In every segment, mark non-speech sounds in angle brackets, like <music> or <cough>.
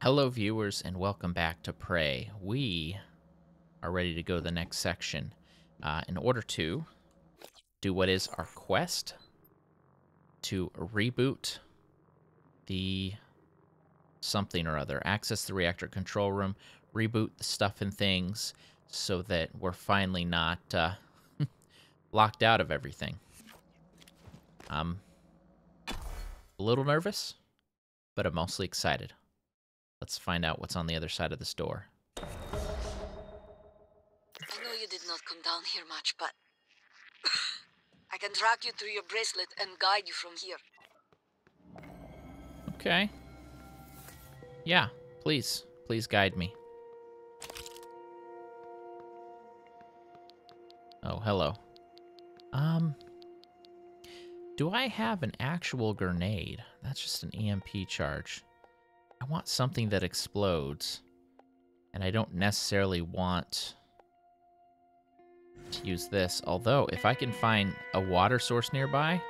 Hello, viewers, and welcome back to Prey. We are ready to go to the next section. Uh, in order to do what is our quest to reboot the something or other, access the reactor control room, reboot the stuff and things so that we're finally not uh, <laughs> locked out of everything. I'm a little nervous, but I'm mostly excited. Let's find out what's on the other side of this door. I know you did not come down here much, but <laughs> I can track you through your bracelet and guide you from here. Okay. Yeah, please. Please guide me. Oh, hello. Um, do I have an actual grenade? That's just an EMP charge. I want something that explodes. And I don't necessarily want to use this. Although, if I can find a water source nearby,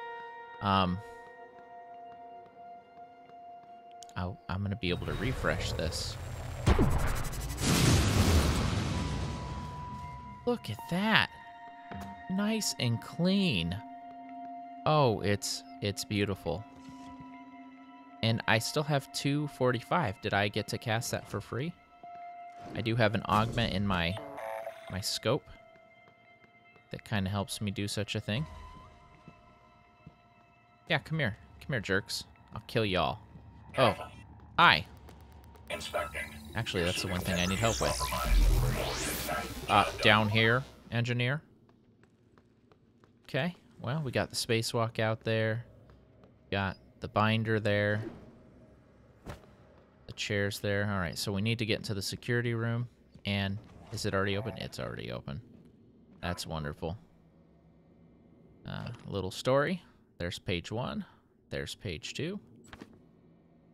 um, I'll, I'm going to be able to refresh this. Look at that. Nice and clean. Oh, it's it's beautiful. And I still have 245. Did I get to cast that for free? I do have an augment in my my scope that kind of helps me do such a thing. Yeah, come here. Come here, jerks. I'll kill y'all. Oh, hi. Inspecting. Actually, that's the one thing I need help with. Uh, down here, engineer. Okay, well, we got the spacewalk out there. Got the binder there. The chairs there. All right, so we need to get into the security room. And is it already open? It's already open. That's wonderful. Uh, little story. There's page one. There's page two.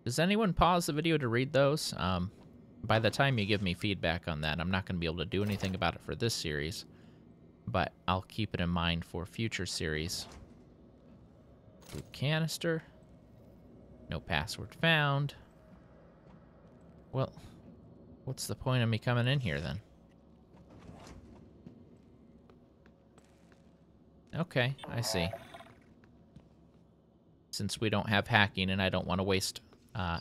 Does anyone pause the video to read those? Um, by the time you give me feedback on that, I'm not going to be able to do anything about it for this series, but I'll keep it in mind for future series. Blue canister. No password found. Well, what's the point of me coming in here then? Okay, I see. Since we don't have hacking and I don't want to waste uh,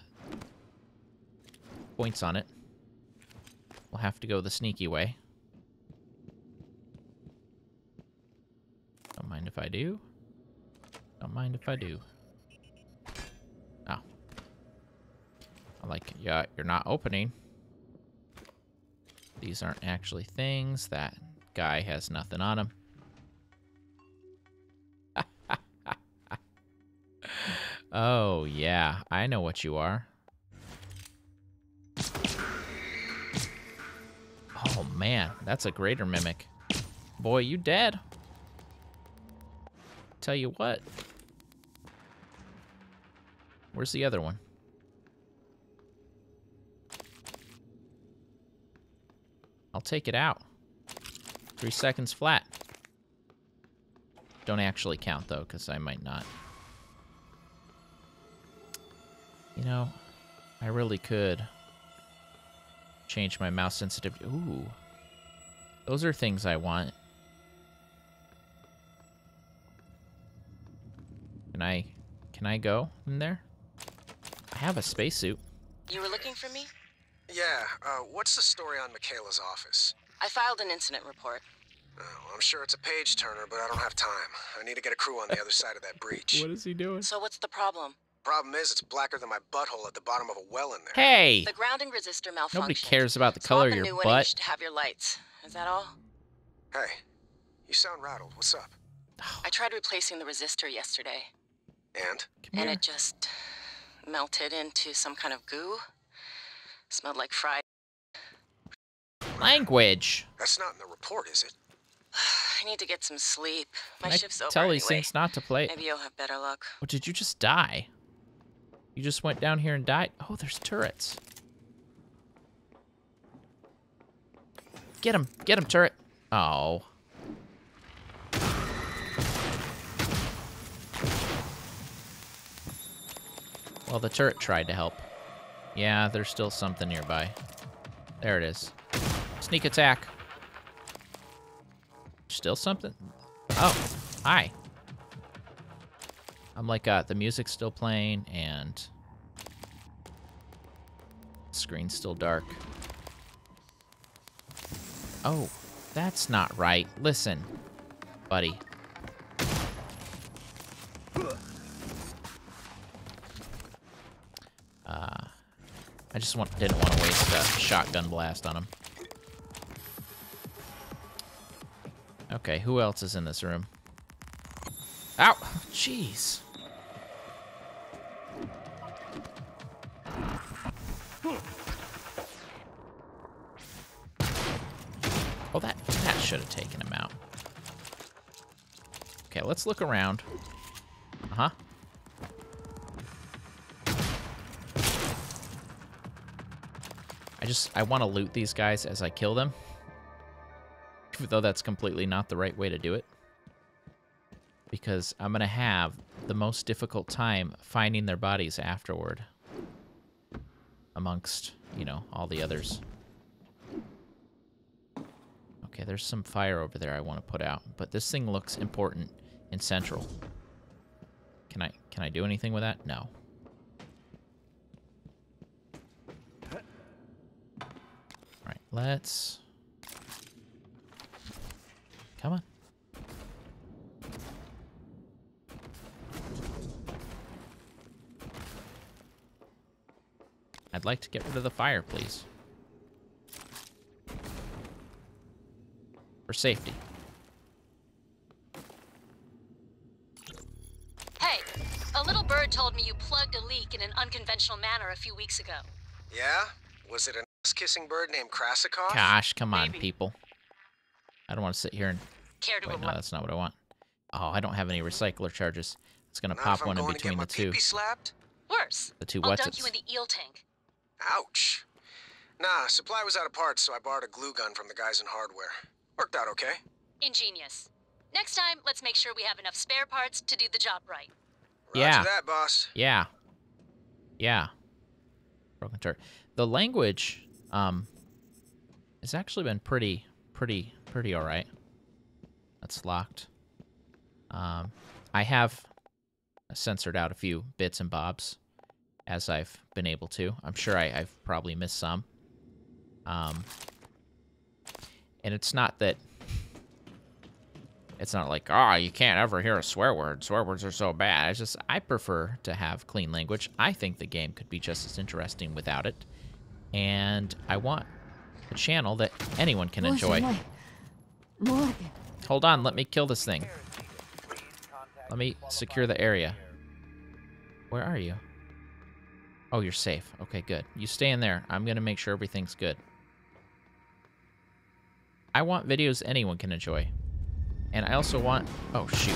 points on it, we'll have to go the sneaky way. Don't mind if I do. Don't mind if I do. I like, yeah, you're not opening. These aren't actually things. That guy has nothing on him. <laughs> Oh, yeah. I know what you are. Oh, man. That's a greater mimic. Boy, you dead. Tell you what. Where's the other one? I'll take it out. Three seconds flat. Don't actually count, though, because I might not. You know, I really could change my mouse sensitivity. Ooh. Those are things I want. Can I can I go in there? I have a spacesuit. You were looking for me? Yeah, uh, what's the story on Michaela's office? I filed an incident report. Oh, I'm sure it's a page turner, but I don't have time. I need to get a crew on the other side of that breach. What is he doing? So what's the problem? Problem is, it's blacker than my butthole at the bottom of a well in there. Hey! The grounding resistor malfunctioned. Nobody cares about the Swap color a of new your one You butt. to have your lights. Is that all? Hey, you sound rattled. What's up? I tried replacing the resistor yesterday, And? Come and here. it just melted into some kind of goo. Smelled like fried. Language. That's not in the report, is it? <sighs> I need to get some sleep. My I shift's over tell anyway. these things not to play. Maybe you'll have better luck. Or did you just die? You just went down here and died? Oh, there's turrets. Get him. Get him, turret. Oh. Well, the turret tried to help. Yeah, there's still something nearby. There it is. Sneak attack. Still something? Oh, hi. I'm like, uh, the music's still playing and screen's still dark. Oh, that's not right. Listen, buddy. I just want didn't want to waste a shotgun blast on him. Okay, who else is in this room? Ow! Jeez. Oh, that, that should have taken him out. Okay, let's look around. I just, I want to loot these guys as I kill them. Even though that's completely not the right way to do it. Because I'm going to have the most difficult time finding their bodies afterward. Amongst, you know, all the others. Okay, there's some fire over there I want to put out, but this thing looks important and central. Can I can I do anything with that? No. All right, let's Come on. I'd like to get rid of the fire, please. For safety. Hey, a little bird told me you plugged a leak in an unconventional manner a few weeks ago. Yeah? Was it an ass-kissing bird named Krasikov? Gosh, come on, Maybe. people. I don't want to sit here and... Care to Wait, no, that's not what I want. Oh, I don't have any recycler charges. It's going to Not pop if I'm one in going to between get the my two. pee-pee slapped? Worse. The two I'll what's dunk you in the eel tank. Ouch. Nah, supply was out of parts, so I borrowed a glue gun from the guys in hardware. Worked out okay. Ingenious. Next time, let's make sure we have enough spare parts to do the job right. Roger Yeah. that, boss. Yeah. Yeah. Broken turret. The language, um, has actually been pretty, pretty, pretty alright. That's locked. Um, I have censored out a few bits and bobs as I've been able to. I'm sure I, I've probably missed some. Um, and it's not that it's not like, ah, you can't ever hear a swear word. Swear words are so bad. It's just, I prefer to have clean language. I think the game could be just as interesting without it. And I want a channel that anyone can enjoy. Hold on, let me kill this thing. Let me secure the area. Where are you? Oh, you're safe. Okay, good. You stay in there. I'm going to make sure everything's good. I want videos anyone can enjoy. And I also want... Oh, shoot.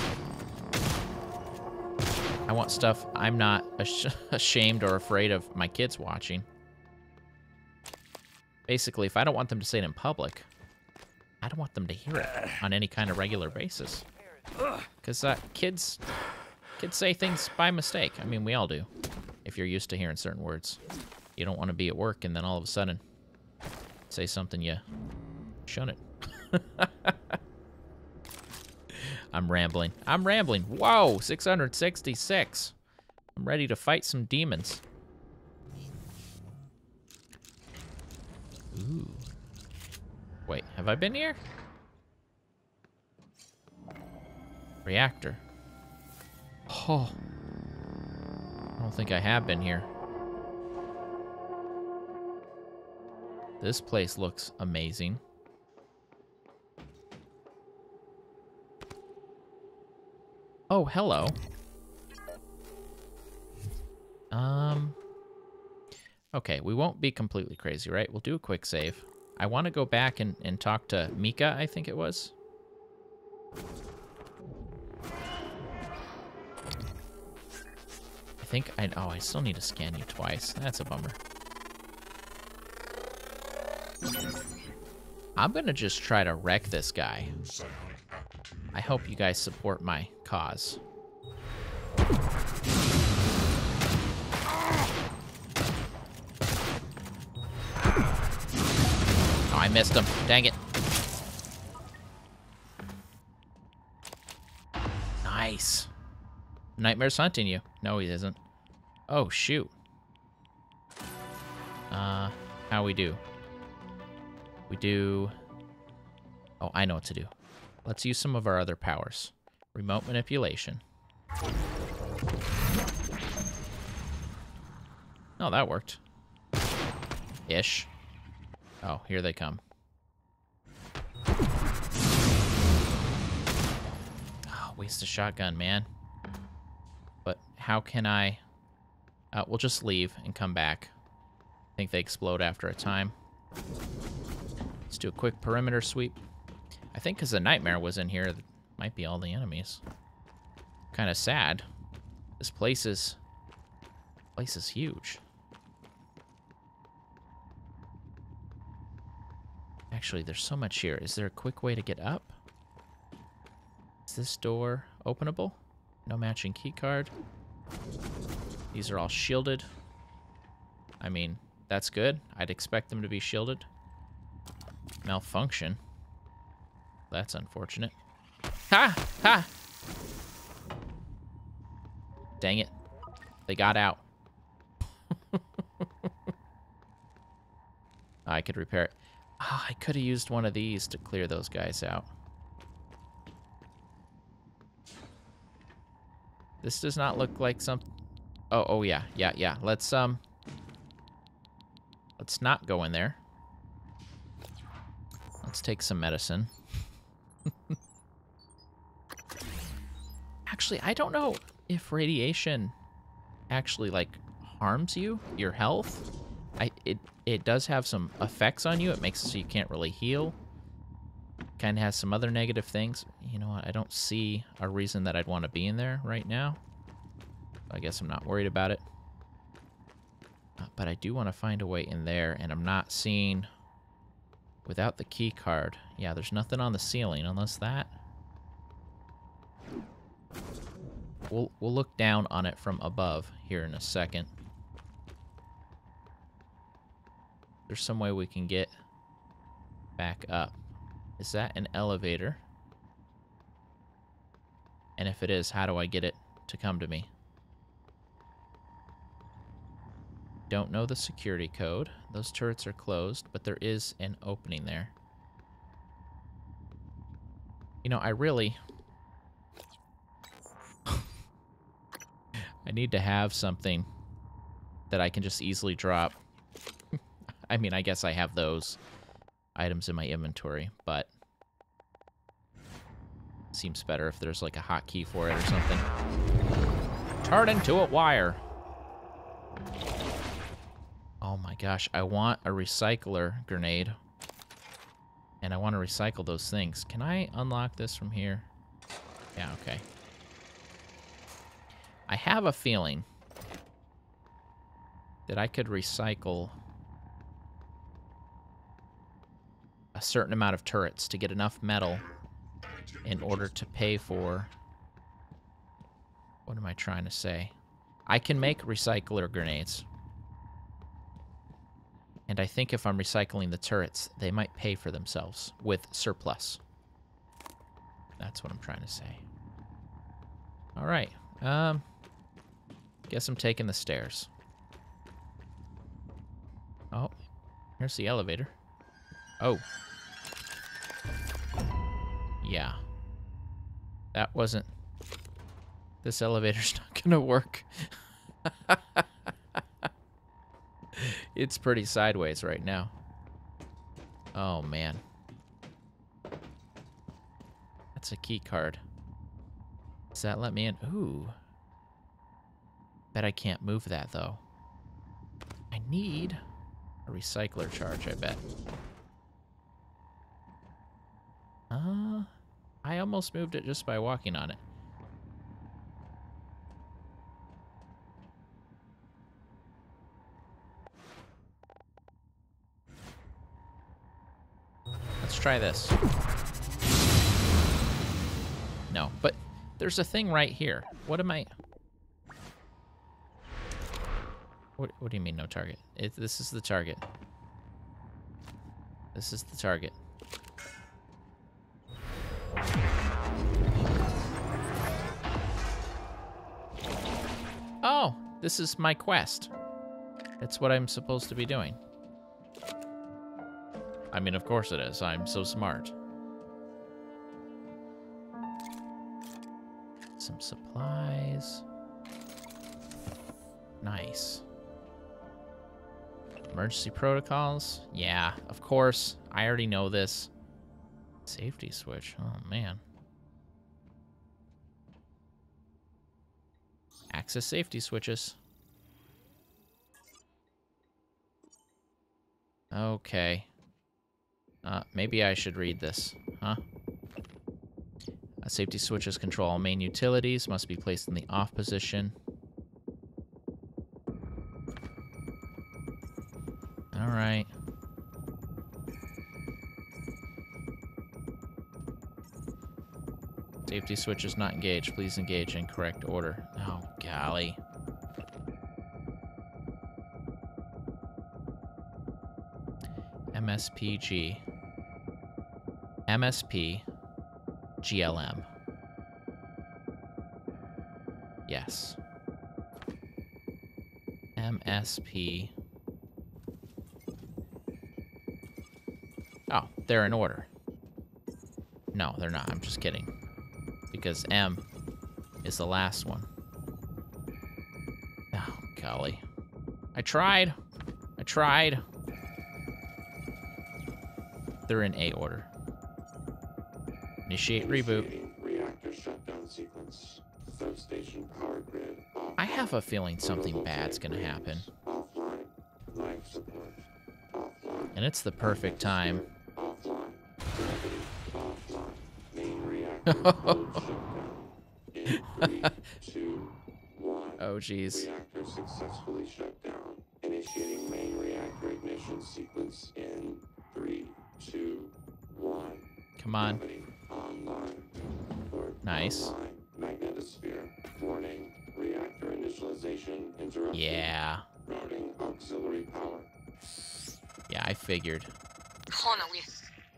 I want stuff I'm not <laughs> ashamed or afraid of my kids watching. Basically, if I don't want them to say it in public, I don't want them to hear it on any kind of regular basis. Because uh, kids, kids say things by mistake. I mean, we all do. If you're used to hearing certain words, you don't want to be at work and then all of a sudden say something you shun it. <laughs> I'm rambling. I'm rambling. Whoa, 666. I'm ready to fight some demons. Ooh. Wait, have I been here? Reactor. Oh. I don't think I have been here. This place looks amazing. Oh, hello. Um. Okay, we won't be completely crazy, right? We'll do a quick save. I want to go back and, and talk to Mika, I think it was. I think I... Oh, I still need to scan you twice. That's a bummer. I'm going to just try to wreck this guy. I hope you guys support my cause. I missed him. Dang it. Nice. Nightmare's hunting you. No, he isn't. Oh, shoot. Uh, how we do? We do... Oh, I know what to do. Let's use some of our other powers. Remote manipulation. Oh, that worked. Ish. Oh, here they come. Oh, waste a shotgun, man. But how can I... Uh, we'll just leave and come back. I think they explode after a time. Let's do a quick perimeter sweep. I think because the nightmare was in here, might be all the enemies. Kind of sad. This place is... Place is huge. Actually, there's so much here. Is there a quick way to get up? Is this door openable? No matching key card. These are all shielded. I mean, that's good. I'd expect them to be shielded. Malfunction. That's unfortunate. Ha! Ha! Dang it. They got out. <laughs> I could repair it. Oh, I could have used one of these to clear those guys out. This does not look like some... Oh, oh yeah, yeah, yeah. Let's, um... Let's not go in there. Let's take some medicine. <laughs> actually, I don't know if radiation actually, like, harms you, your health. I it it does have some effects on you. It makes it so you can't really heal. Kind of has some other negative things. You know what? I don't see a reason that I'd want to be in there right now. I guess I'm not worried about it. Uh, but I do want to find a way in there, and I'm not seeing without the key card. Yeah, there's nothing on the ceiling unless that. We'll we'll look down on it from above here in a second. There's some way we can get back up. Is that an elevator? And if it is, how do I get it to come to me? Don't know the security code. Those turrets are closed, but there is an opening there. You know, I really... <laughs> I need to have something that I can just easily drop. I mean, I guess I have those items in my inventory, but seems better if there's like a hotkey for it or something. Turn into a wire. Oh my gosh, I want a recycler grenade. And I want to recycle those things. Can I unlock this from here? Yeah, okay. I have a feeling that I could recycle a certain amount of turrets to get enough metal in order to pay for... What am I trying to say? I can make recycler grenades. And I think if I'm recycling the turrets, they might pay for themselves with surplus. That's what I'm trying to say. All right. Um, guess I'm taking the stairs. Oh, here's the elevator. Oh. Yeah. That wasn't... This elevator's <laughs> not gonna work. <laughs> it's pretty sideways right now. Oh, man. That's a key card. Does that let me in? Ooh. Bet I can't move that, though. I need a recycler charge, I bet. Uh, I almost moved it just by walking on it. Let's try this. No, but there's a thing right here. What am I... What, what do you mean no target? It, this is the target. This is the target. Oh, this is my quest. That's what I'm supposed to be doing. I mean, of course it is. I'm so smart. Some supplies. Nice. Emergency protocols? Yeah, of course. I already know this. Safety switch. Oh, man. Access safety switches. Okay. Uh, maybe I should read this, huh? Uh, safety switches control all main utilities, must be placed in the off position. Alright. Safety switch is not engaged. Please engage in correct order. Oh, golly. MSPG. MSP. GLM. Yes. MSP. Oh, they're in order. No, they're not. I'm just kidding. Because M is the last one. Oh, golly. I tried. I tried. They're in A order. Initiate reboot. Reactor shutdown sequence. Substation power grid. I have a feeling something bad's gonna happen. And it's the perfect time. Three, two, one. Oh, jeez. Reactor successfully shut down. Initiating main reactor ignition sequence in three, two, one. Come on. Online. Nice. Online. Magnetosphere. Warning. Reactor initialization interrupted. Yeah. Routing auxiliary power. Yeah, I figured. Connolly,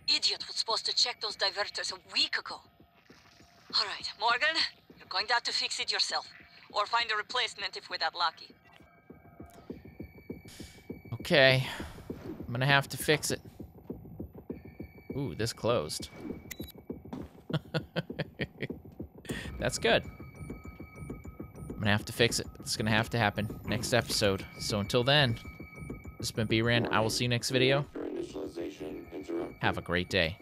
idiot was supposed to check those diverters a week ago. All right, Morgan, you're going to have to fix it yourself. Or find a replacement if we're that lucky. Okay. I'm gonna have to fix it. Ooh, this closed. <laughs> That's good. I'm gonna have to fix it. It's gonna have to happen next episode. So until then, this has been B-Ran. I will see you next video. Reactor initialization interrupted. Have a great day.